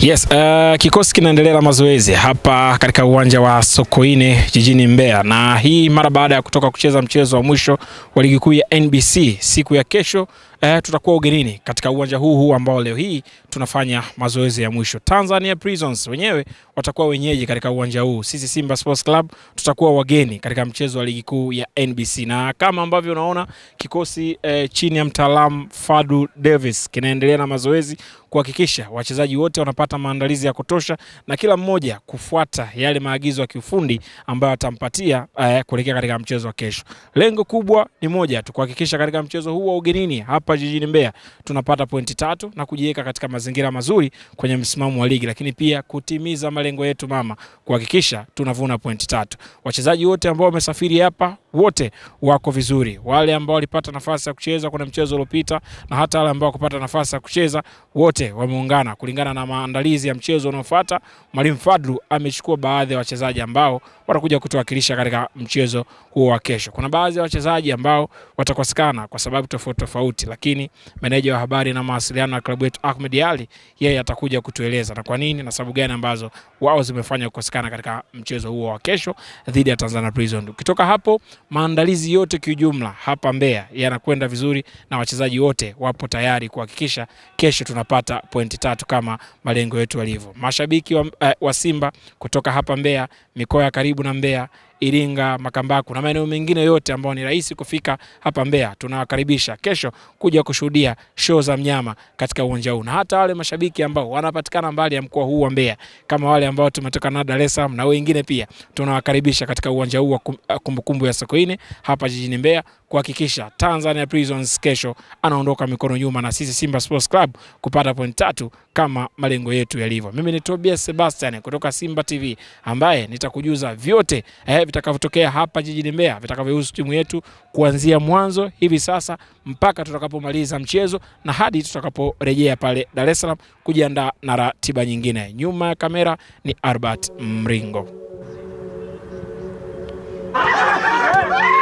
Yes, uh, kikosi kinaendelea na mazoezi hapa katika uwanja wa Sokoine jijini Mbeya, na hii mara baada ya kutoka kucheza mchezo wa mwisho wa ligi kuu ya NBC siku ya kesho. Uh, tutakuwa ugenini katika uwanja huu huu ambao leo hii tunafanya mazoezi ya mwisho. Tanzania Prisons wenyewe watakuwa wenyeji katika uwanja huu. Sisi Simba Sports Club tutakuwa wageni katika mchezo wa ligi kuu ya NBC, na kama ambavyo unaona kikosi eh, chini ya mtaalamu Fadu Davis kinaendelea na mazoezi kuhakikisha wachezaji wote wanapata maandalizi ya kutosha na kila mmoja kufuata yale maagizo ya kiufundi ambayo atampatia eh, kuelekea katika mchezo wa kesho. Lengo kubwa ni moja tu, kuhakikisha katika mchezo huu wa ugenini hapa jijini Mbeya tunapata pointi tatu na kujiweka katika mazingira mazuri kwenye msimamo wa ligi, lakini pia kutimiza malengo yetu mama, kuhakikisha tunavuna pointi tatu. Wachezaji wote ambao wamesafiri hapa wote wako vizuri, wale ambao walipata nafasi ya kucheza kuna mchezo uliopita na hata wale ambao wakupata nafasi ya kucheza wote wameungana kulingana na maandalizi ya mchezo unaofuata. Mwalimu Fadlu amechukua baadhi ya wachezaji ambao watakuja kutuwakilisha katika mchezo huo wa kesho. Kuna baadhi ya wachezaji ambao watakosekana kwa sababu tofauti tofauti, lakini meneja wa habari na mawasiliano ya klabu yetu Ahmed Ali yeye atakuja kutueleza na kwa nini na sababu gani ambazo wao zimefanya kukosekana katika mchezo huo wa kesho dhidi ya Tanzania Prison. Ukitoka hapo, maandalizi yote kiujumla hapa Mbeya yanakwenda vizuri na wachezaji wote wapo tayari kuhakikisha kesho tunapata pointi tatu kama malengo yetu yalivyo. Mashabiki wa, uh, wa Simba kutoka hapa Mbeya, mikoa ya karibu na Mbeya Iringa, Makambaku na maeneo mengine yote ambayo ni rahisi kufika hapa Mbeya, tunawakaribisha kesho kuja kushuhudia show za mnyama katika uwanja huu, na hata wale mashabiki ambao wanapatikana mbali ya mkoa huu wa Mbeya kama wale ambao tumetoka na Dar es Salaam na wengine pia, tunawakaribisha katika uwanja huu wa kumbukumbu ya Sokoine hapa jijini Mbeya kuhakikisha Tanzania Prisons kesho anaondoka mikono nyuma na sisi Simba Sports Club kupata point tatu kama malengo yetu yalivyo. Mimi ni Tobias Sebastian kutoka Simba TV ambaye nitakujuza vyote eh, vitakavyotokea hapa jijini Mbeya vitakavyohusu timu yetu kuanzia mwanzo hivi sasa mpaka tutakapomaliza mchezo na hadi tutakaporejea pale Dar es Salaam kujiandaa na ratiba nyingine. Nyuma ya kamera ni Albert Mringo.